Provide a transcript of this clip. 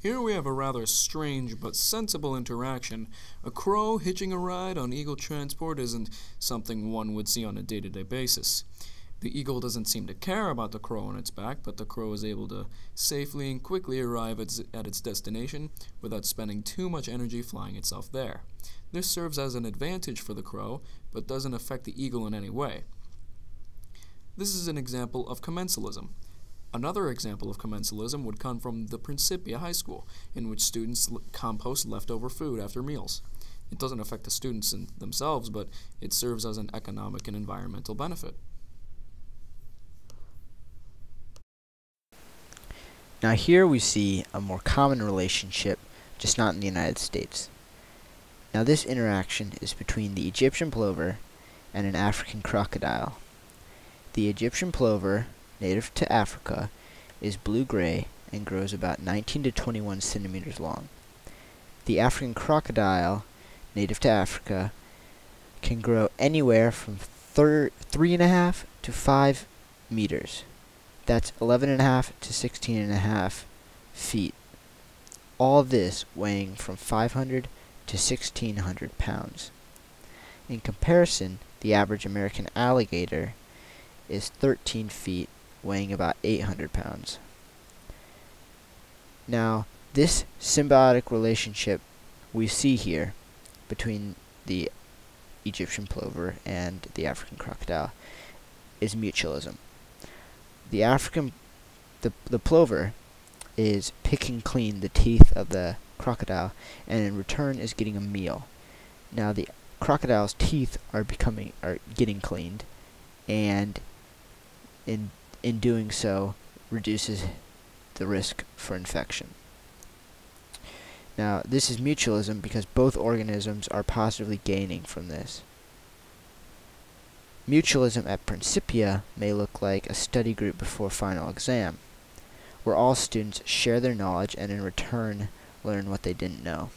Here we have a rather strange but sensible interaction. A crow hitching a ride on eagle transport isn't something one would see on a day to day basis. The eagle doesn't seem to care about the crow on its back, but the crow is able to safely and quickly arrive at, at its destination without spending too much energy flying itself there. This serves as an advantage for the crow, but doesn't affect the eagle in any way. This is an example of commensalism. Another example of commensalism would come from the Principia High School, in which students compost leftover food after meals. It doesn't affect the students themselves, but it serves as an economic and environmental benefit. Now here we see a more common relationship, just not in the United States. Now this interaction is between the Egyptian plover and an African crocodile. The Egyptian plover native to Africa, is blue-gray and grows about 19 to 21 centimeters long. The African crocodile, native to Africa, can grow anywhere from three and a half to five meters. That's 11 and a half to 16 and a half feet. All this weighing from 500 to 1600 pounds. In comparison, the average American alligator is 13 feet weighing about 800 pounds. Now, this symbiotic relationship we see here between the Egyptian plover and the African crocodile is mutualism. The African, the, the plover is picking clean the teeth of the crocodile and in return is getting a meal. Now the crocodile's teeth are becoming, are getting cleaned and in in doing so reduces the risk for infection. Now, this is mutualism because both organisms are positively gaining from this. Mutualism at Principia may look like a study group before final exam, where all students share their knowledge and in return learn what they didn't know.